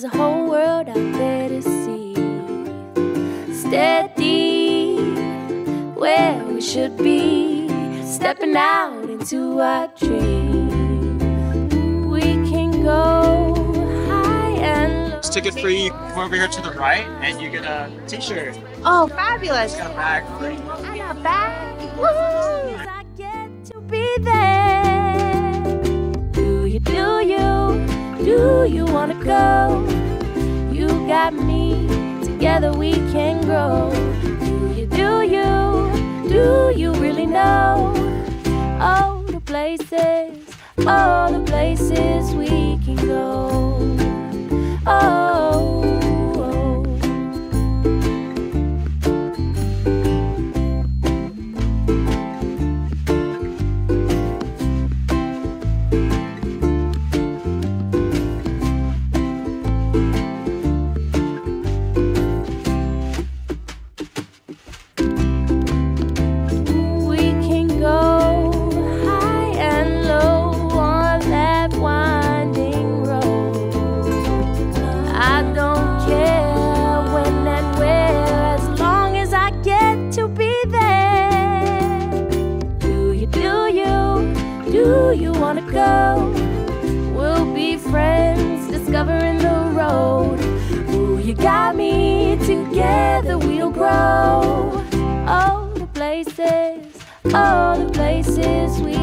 there's a whole world out there to see. Steady, where we should be, stepping out into our dreams. We can go high and low. It's ticket free. Come over here to the right, and you get a T-shirt. Oh, fabulous. Got a bag. I got back. Woohoo. I get to be there. Together we can grow. Do you, do you, do you really know? Wanna go? We'll be friends, discovering the road. Ooh, you got me, together we'll grow. All the places, all the places we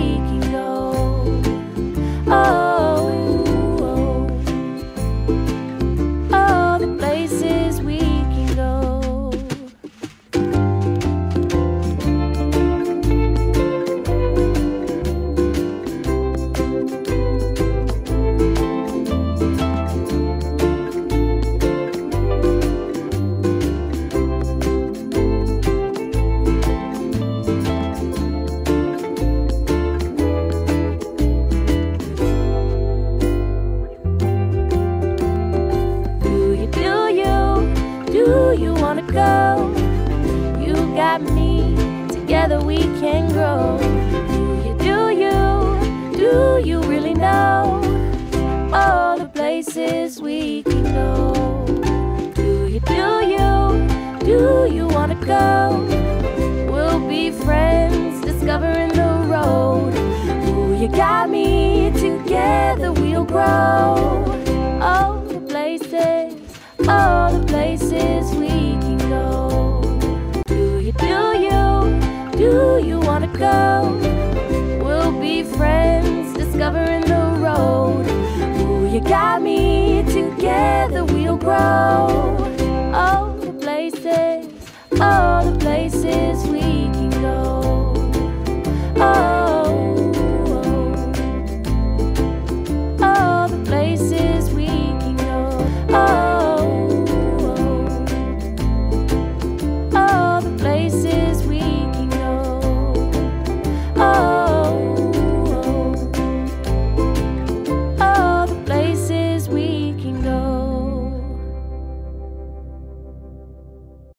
you, wanna go? You got me, together we can grow. Do you, do you, do you really know? All the places we can go. Do you, do you, do you wanna go? We'll be friends, discovering the road. Ooh, you got me, together we'll grow. Wanna go? We'll be friends, discovering the road. Ooh, you got me, together we'll grow.